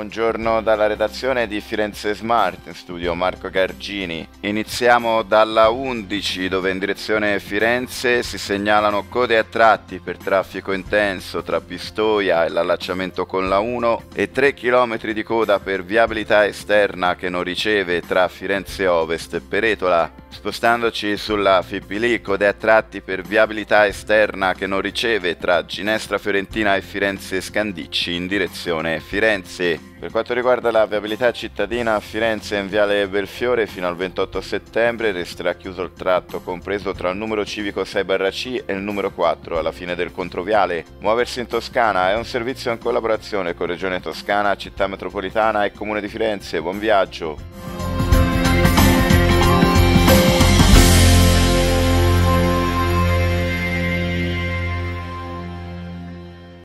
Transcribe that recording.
buongiorno dalla redazione di Firenze Smart, in studio Marco Gargini. Iniziamo dalla 11 dove in direzione Firenze si segnalano code a tratti per traffico intenso tra Pistoia e l'allacciamento con la 1 e 3 km di coda per viabilità esterna che non riceve tra Firenze Ovest e Peretola. Spostandoci sulla Fipili, code a tratti per viabilità esterna che non riceve tra Ginestra Fiorentina e Firenze Scandicci in direzione Firenze. Per quanto riguarda la viabilità cittadina a Firenze in Viale Belfiore fino al 28 settembre resterà chiuso il tratto compreso tra il numero civico 6-C e il numero 4 alla fine del controviale. Muoversi in Toscana è un servizio in collaborazione con Regione Toscana, Città Metropolitana e Comune di Firenze. Buon viaggio!